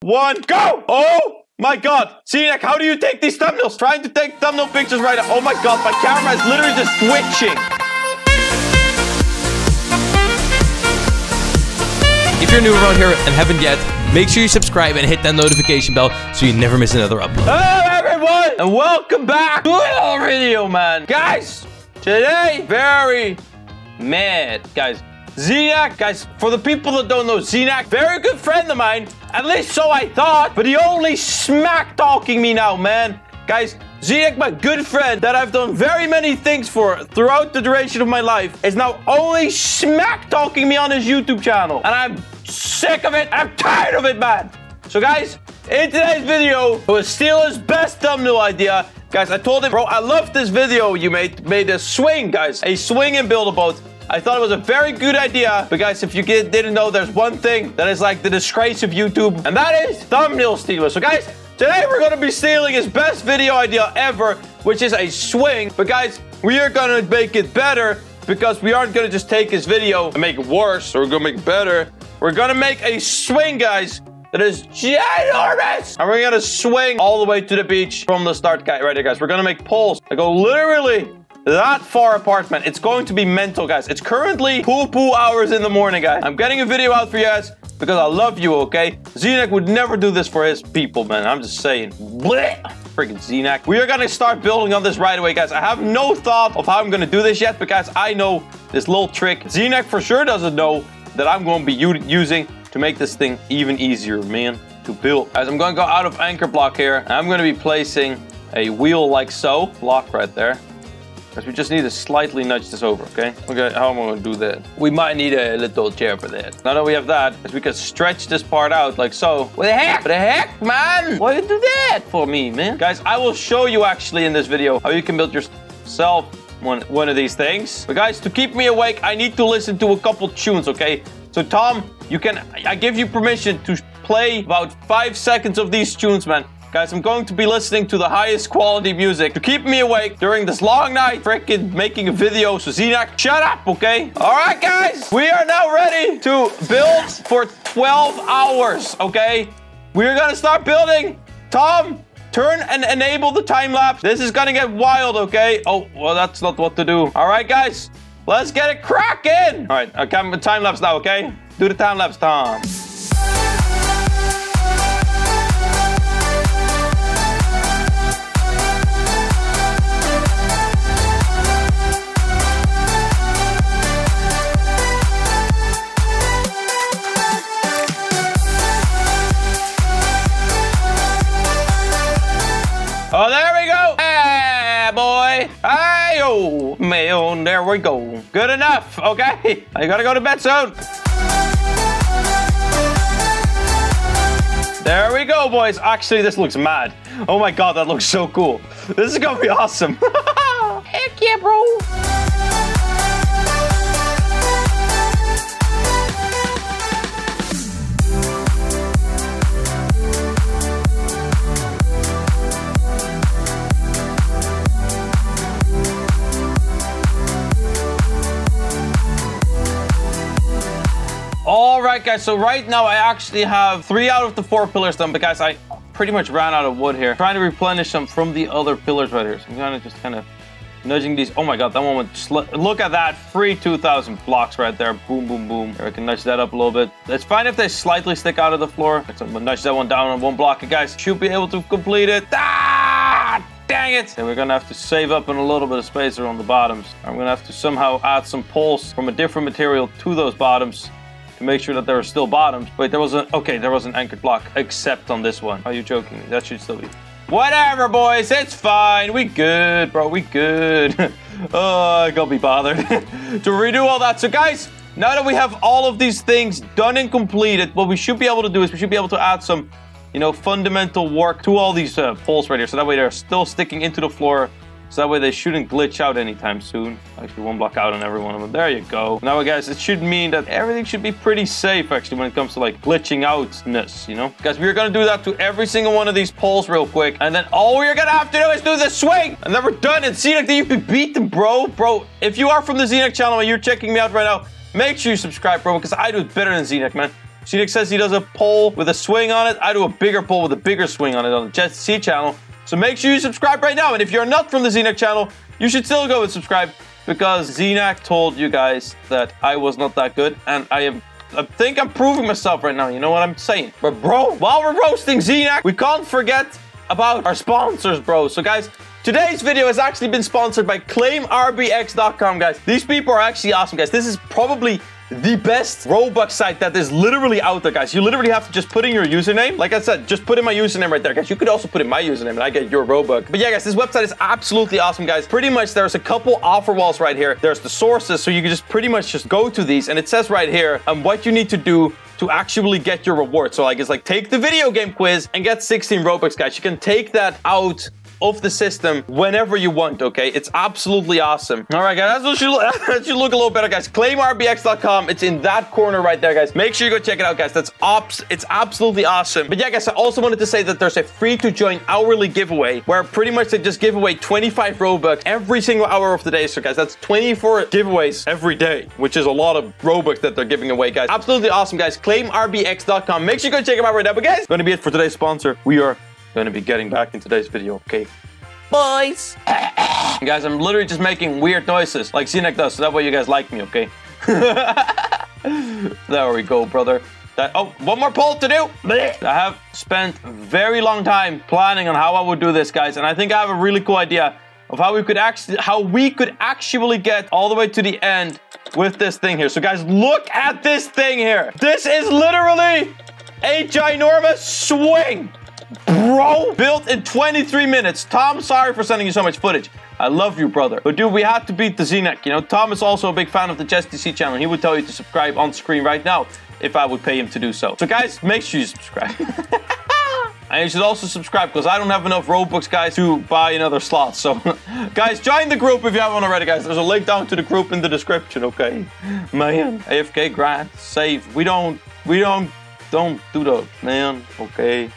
one, go! Oh my god. Znac, how do you take these thumbnails? Trying to take thumbnail pictures right now. Oh my god, my camera is literally just twitching. If you're new around here and haven't yet, make sure you subscribe and hit that notification bell so you never miss another upload. Hello everyone, and welcome back to another video, man. Guys, today, very mad. Guys, Znac, guys, for the people that don't know, Znac, very good friend of mine. At least so I thought, but he only smack talking me now, man. Guys, Znac, my good friend that I've done very many things for throughout the duration of my life, is now only smack talking me on his YouTube channel. And I'm sick of it. I'm tired of it, man. So, guys, in today's video, it was Steeler's best thumbnail idea. Guys, I told him, bro, I love this video you made. Made a swing, guys. A swing and build a boat. I thought it was a very good idea. But guys, if you didn't know, there's one thing that is like the disgrace of YouTube, and that is thumbnail stealer. So guys, today we're to be stealing his best video idea ever, which is a swing. But guys, we are to make it better because we aren't to just take his video and make it worse, or we're to make it better. We're to make a swing, guys, that is ginormous. And we're to swing all the way to the beach from the start, guys. Right there, guys. We're to make poles that go literally that far apart, man. It's going to be mental, guys. It's currently poo-poo hours in the morning, guys. I'm getting a video out for you guys because I love you, okay? Znac would never do this for his people, man. I'm just saying. Blech. Freaking Znac. We are gonna start building on this right away, guys. I have no thought of how I'm gonna do this yet because I know this little trick. Znac for sure doesn't know that I'm going to be using to make this thing even easier, man, to build. As I'm going to go out of anchor block here, I'm going to be placing a wheel like so, block right there. Because we just need to slightly nudge this over, okay? Okay, how am I to do that? We might need a little chair for that. Now that we have that, we can stretch this part out like so. What the heck? What the heck, man? Why you do that for me, man? Guys, I will show you actually in this video how you can build yourself one, one of these things. But guys, to keep me awake, I need to listen to a couple tunes, okay? So Tom, you can, I give you permission to play about five seconds of these tunes, man. Guys, I'm going to be listening to the highest quality music to keep me awake during this long night freaking making a video. So Znac, shut up, okay? All right, guys, we are now ready to build for 12 hours, okay? We're gonna start building. Tom, turn and enable the time lapse. This is gonna get wild, okay? Oh, well, that's not what to do. All right, guys, let's get it cracking. All right, uh, I okay, time lapse now, okay? Do the time lapse, Tom. We go. Good enough, okay? I gotta go to bed soon. There we go, boys. Actually, this looks mad. Oh my god, that looks so cool. This is gonna be awesome. Heck yeah, bro. Right, guys, so right now I actually have three out of the four pillars done, but guys, I pretty much ran out of wood here. Trying to replenish them from the other pillars right here. So I'm of just kind of nudging these. Oh my god, that one went, look at that, free 2,000 blocks right there. Boom, boom, boom. Here, I can nudge that up a little bit. It's fine if they slightly stick out of the floor. I'm gonna nudge that one down on one block, and guys, should be able to complete it. Ah! Dang it! And we're gonna have to save up in a little bit of space around the bottoms. I'm gonna have to somehow add some poles from a different material to those bottoms to make sure that there are still bottoms. Wait, there was an, okay, there was an anchored block, except on this one. Are you joking? That should still be. Whatever, boys, it's fine. We good, bro, we good. oh, I can't be bothered to redo all that. So guys, now that we have all of these things done and completed, what we should be able to do is we should be able to add some, you know, fundamental work to all these uh, poles right here. So that way they're still sticking into the floor so that way they shouldn't glitch out anytime soon. Actually, one block out on every one of them. There you go. Now, guys, it should mean that everything should be pretty safe, actually, when it comes to, like, glitching outness, you know? Guys, we're gonna do that to every single one of these poles real quick. And then all we're gonna have to do is do the swing. And then we're done. And Znac, you can beat them, bro. Bro, if you are from the Znac channel and you're checking me out right now, make sure you subscribe, bro, because I do it better than Znac, man. Znac says he does a pole with a swing on it. I do a bigger pole with a bigger swing on it on the Jessetc channel. So make sure you subscribe right now. And if you're not from the Znac channel, you should still go and subscribe because Znac told you guys that I was not that good. And I am I think I'm proving myself right now. You know what I'm saying? But bro, while we're roasting Znac, we can't forget about our sponsors, bro. So guys, Today's video has actually been sponsored by ClaimRBX.com, guys. These people are actually awesome, guys. This is probably the best Robux site that is literally out there, guys. You literally have to just put in your username. Like I said, just put in my username right there, guys. You could also put in my username and I get your Robux. But yeah, guys, this website is absolutely awesome, guys. Pretty much there's a couple offer walls right here. There's the sources, so you can just pretty much just go to these and it says right here um, what you need to do to actually get your reward. So like it's like take the video game quiz and get 16 Robux, guys. You can take that out of the system whenever you want, okay? It's absolutely awesome. All right, guys, that should, that should look a little better, guys. ClaimRBX.com. It's in that corner right there, guys. Make sure you go check it out, guys. That's ops. It's absolutely awesome. But yeah, guys, I also wanted to say that there's a free to join hourly giveaway where pretty much they just give away 25 Robux every single hour of the day. So, guys, that's 24 giveaways every day, which is a lot of Robux that they're giving away, guys. Absolutely awesome, guys. ClaimRBX.com. Make sure you go check them out right now. But, guys, to be it for today's sponsor. We are going to be getting back in today's video, okay? Boys! guys, I'm literally just making weird noises like Znac does, so that way you guys like me, okay? there we go, brother. That, oh, one more poll to do. I have spent a very long time planning on how I would do this, guys, and I think I have a really cool idea of how we could actually how we could actually get all the way to the end with this thing here. So, guys, look at this thing here. This is literally a ginormous swing. Bro, built in 23 minutes. Tom, sorry for sending you so much footage. I love you, brother. But dude, we had to beat the Znac. You know, Tom is also a big fan of the Jessetc channel. He would tell you to subscribe on screen right now if I would pay him to do so. So guys, make sure you subscribe. and you should also subscribe because I don't have enough Robux, guys, to buy another slot. So, guys, join the group if you haven't already, guys. There's a link down to the group in the description, okay? Man, AFK grant, save. We don't, we don't, don't do those, man, okay?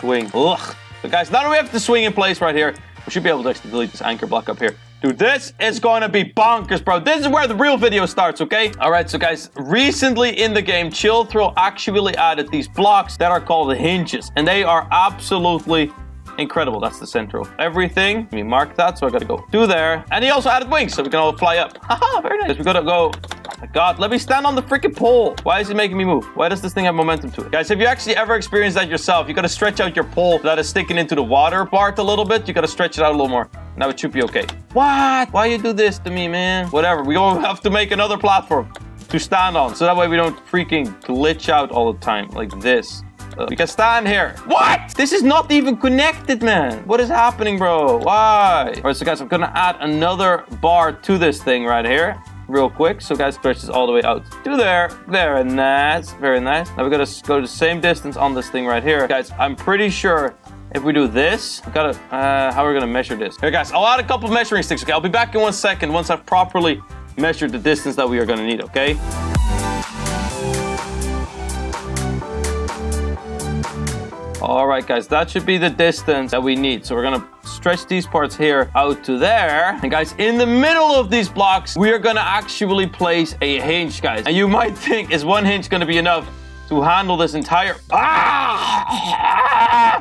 Swing. Ugh. But guys, now that we have the swing in place right here, we should be able to actually delete this anchor block up here. Dude, this is going to be bonkers, bro. This is where the real video starts, okay? All right, so guys, recently in the game, Chill Thrill actually added these blocks that are called hinges, and they are absolutely incredible. That's the central. Everything. Me mark that, so I gotta go do there. And he also added wings, so we can all fly up. Haha, very nice. We gotta go oh my god, let me stand on the freaking pole. Why is it making me move? Why does this thing have momentum to it? Guys, have you actually ever experienced that yourself? You gotta stretch out your pole that is sticking into the water part a little bit. You gotta stretch it out a little more. Now it should be okay. What? Why you do this to me, man? Whatever, we gonna have to make another platform to stand on. So that way we don't freaking glitch out all the time like this. Uh, we can stand here. What? This is not even connected, man. What is happening, bro? Why? All right, so guys, I'm gonna add another bar to this thing right here real quick. So guys, stretch this all the way out to there. Very nice, very nice. Now we gotta go the same distance on this thing right here. Guys, I'm pretty sure if we do this, we gotta, uh, how are we gonna measure this? Here guys, I'll add a couple measuring sticks, okay? I'll be back in one second once I've properly measured the distance that we are gonna need, okay? All right, guys, that should be the distance that we need. So we're gonna stretch these parts here out to there. And guys, in the middle of these blocks, we are gonna actually place a hinge, guys. And you might think, is one hinge gonna be enough to handle this entire ah,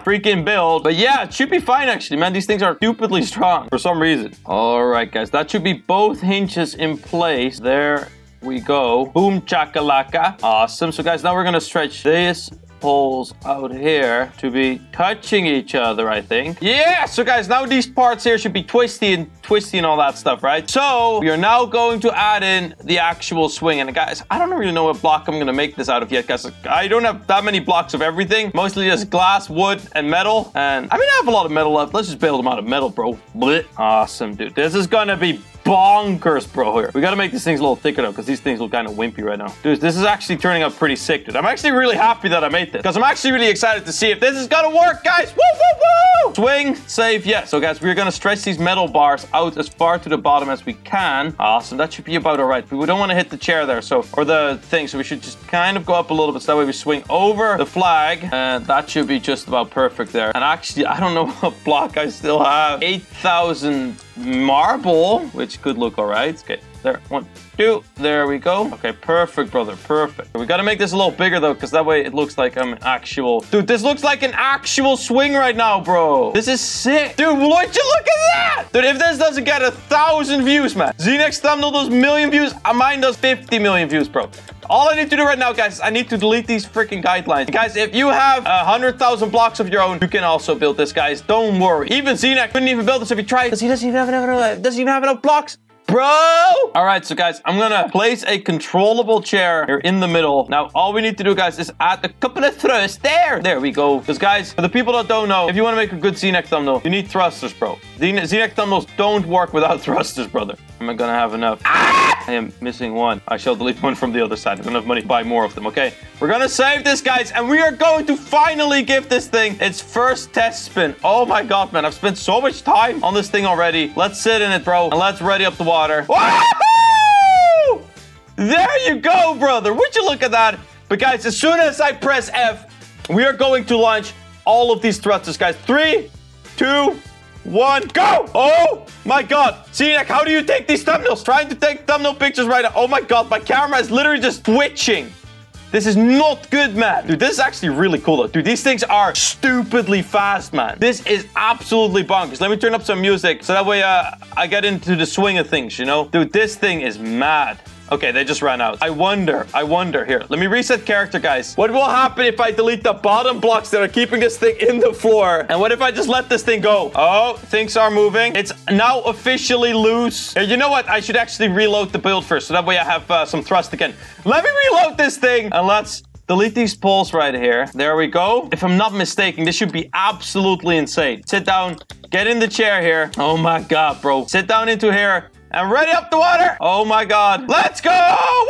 freaking build. But yeah, it should be fine actually, man. These things are stupidly strong for some reason. All right, guys, that should be both hinges in place. There we go. Boom chakalaka. Awesome. So guys, now we're gonna stretch this poles out here to be touching each other, I think. Yeah, so guys, now these parts here should be twisty and twisty and all that stuff, right? So we are now going to add in the actual swing. And guys, I don't really know what block I'm gonna make this out of yet, guys. I don't have that many blocks of everything. Mostly just glass, wood, and metal. And I mean, I have a lot of metal left. Let's just build them out of metal, bro. Blech. Awesome, dude. This is gonna be bonkers, bro, here. We gotta make these things a little thicker, though, because these things look kind of wimpy right now. Dude, this is actually turning out pretty sick, dude. I'm actually really happy that I made this, because I'm actually really excited to see if this is gonna work, guys. Woo, woo, woo! Swing, save, yeah. So, guys, we're gonna stretch these metal bars out as far to the bottom as we can. Awesome, that should be about all right. We don't want to hit the chair there, so, or the thing, so we should just kind of go up a little bit, so that way we swing over the flag, and that should be just about perfect there. And actually, I don't know what block I still have. 8,000 marble, which could look all right. Okay, There, one, two. There we go. Okay, perfect, brother. Perfect. We gotta make this a little bigger though, because that way it looks like I'm an actual. Dude, this looks like an actual swing right now, bro. This is sick. Dude, would you look at that? Dude, if this doesn't get a thousand views, man. Znac's thumbnail does million views. uh, Mine does 50 million views, bro. All I need to do right now, guys, I need to delete these freaking guidelines. Guys, if you have a 100,000 blocks of your own, you can also build this, guys. Don't worry. Even Znac couldn't even build this if he tried, because he doesn't even have enough, doesn't even have enough blocks. Bro! All right, so guys, I'm gonna place a controllable chair here in the middle. Now, all we need to do, guys, is add a couple of thrusts there. There we go. Because, guys, for the people that don't know, if you want to make a good Znac thumbnail, you need thrusters, bro. Znac thumbnails don't work without thrusters, brother. Am I gonna have enough? Ah! I am missing one. I shall delete one from the other side. I don't have money to buy more of them, okay? We're gonna save this, guys, and we are going to finally give this thing its first test spin. Oh my god, man. I've spent so much time on this thing already. Let's sit in it, bro, and let's ready up the water. There you go, brother. Would you look at that? But guys, as soon as I press F, we are going to launch all of these thrusters, guys. Three, two, one, go! Oh my god. Znac, how do you take these thumbnails? Trying to take thumbnail pictures right now. Oh my god, my camera is literally just twitching. This is not good, man. Dude, this is actually really cool, though. Dude, these things are stupidly fast, man. This is absolutely bonkers. Let me turn up some music so that way uh, I get into the swing of things, you know? Dude, this thing is mad. Okay, they just ran out. I wonder, I wonder. Here, let me reset character, guys. What will happen if I delete the bottom blocks that are keeping this thing in the floor? And what if I just let this thing go? Oh, things are moving. It's now officially loose. Here, you know what? I should actually reload the build first, so that way I have uh, some thrust again. Let me reload this thing, and let's Delete these poles right here. There we go. If I'm not mistaken, this should be absolutely insane. Sit down, get in the chair here. Oh my God, bro. Sit down into here and ready up the water. Oh my God. Let's go.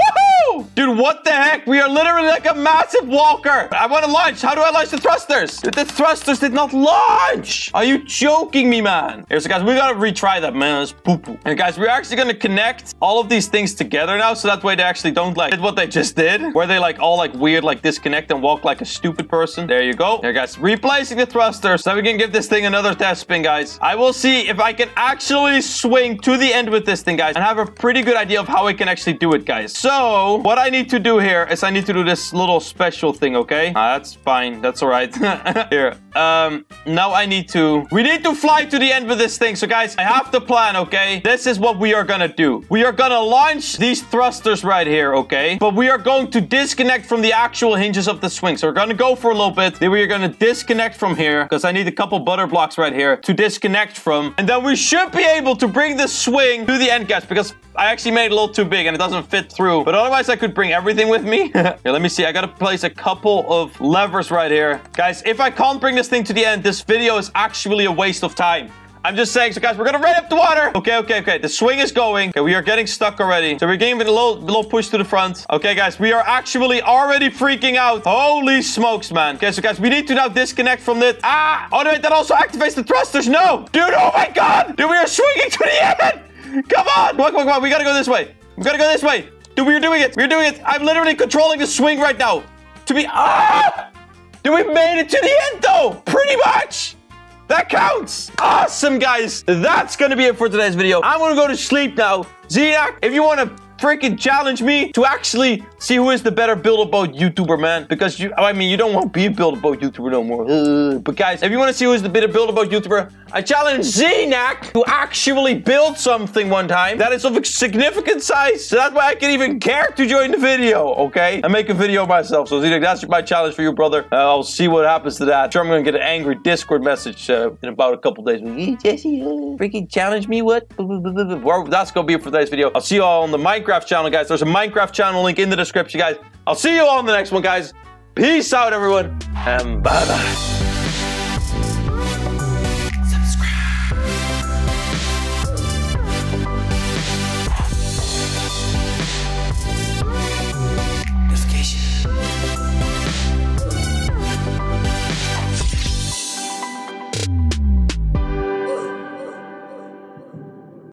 Dude, what the heck? We are literally like a massive walker. I want to launch. How do I launch the thrusters? Dude, the thrusters did not launch. Are you joking me, man? Here, so guys, we got to retry that, man. It's poo-poo. And guys, we're actually going to connect all of these things together now. So that way they actually don't like did what they just did. Where they like all like weird, like disconnect and walk like a stupid person. There you go. There, guys. Replacing the thrusters. So we can give this thing another test spin, guys. I will see if I can actually swing to the end with this thing, guys. And have a pretty good idea of how I can actually do it, guys. So what I need to do here is I need to do this little special thing, okay? Ah, that's fine. That's all right. here. Um, now I need to... We need to fly to the end with this thing. So, guys, I have the plan, okay? This is what we are gonna do. We are gonna launch these thrusters right here, okay? But we are going to disconnect from the actual hinges of the swing. So we're gonna go for a little bit. Then we are gonna disconnect from here because I need a couple butter blocks right here to disconnect from. And then we should be able to bring the swing to the end, guys, because I actually made it a little too big and it doesn't fit through. But otherwise, I could bring everything with me. here, let me see. I gotta place a couple of levers right here. Guys, if I can't bring this thing to the end, this video is actually a waste of time. I'm just saying, so guys, we're gonna ready up the water. Okay, okay, okay. The swing is going. Okay, we are getting stuck already. So we're giving it a little, little push to the front. Okay, guys, we are actually already freaking out. Holy smokes, man. Okay, so guys, we need to now disconnect from it. Ah! Oh, no, wait, that also activates the thrusters. No! Dude, oh my god! Dude, we are swinging to the end! Come on! Come on, come on. We gotta go this way. We gotta go this way. Dude, we're doing it. We're doing it. I'm literally controlling the swing right now. To be... Ah! Dude, we made it to the end, though. Pretty much. That counts! Awesome, guys! That's gonna be it for today's video. I'm gonna go to sleep now. Znac, if you wanna freaking challenge me to actually see who is the better build-a-boat YouTuber, man. Because you, I mean, you don't want to be a build-a-boat YouTuber no more. But guys, if you want to see who is the better build-a-boat YouTuber, I challenge Znac to actually build something one time that is of significant size. So that's why I can even care to join the video, okay? And make a video myself. So Znac, that's my challenge for you, brother. Uh, I'll see what happens to that. I'm sure I'm gonna get an angry Discord message uh, in about a couple days. Jesse, uh, freaking challenge me, what? Well, that's gonna be it for today's video. I'll see you all on the Minecraft channel, guys. There's a Minecraft channel link in the description, guys. I'll see you all in the next one, guys. Peace out, everyone, and bye-bye.